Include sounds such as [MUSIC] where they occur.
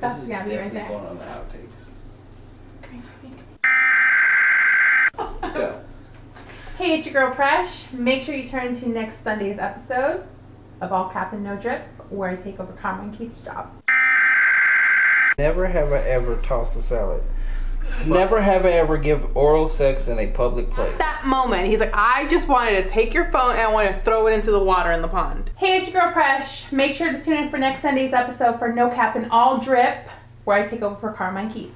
That's this is gotta be right there. going on the outtakes. Go. [LAUGHS] Hey, it's your girl Presh. Make sure you turn to next Sunday's episode of All Cap and No Drip, where I take over Carmine Keith's job. Never have I ever tossed a salad. Never have I ever give oral sex in a public place. That moment, he's like, I just wanted to take your phone and I want to throw it into the water in the pond. Hey, it's your girl Presh. Make sure to tune in for next Sunday's episode for No Cap and All Drip, where I take over for Carmine Keith.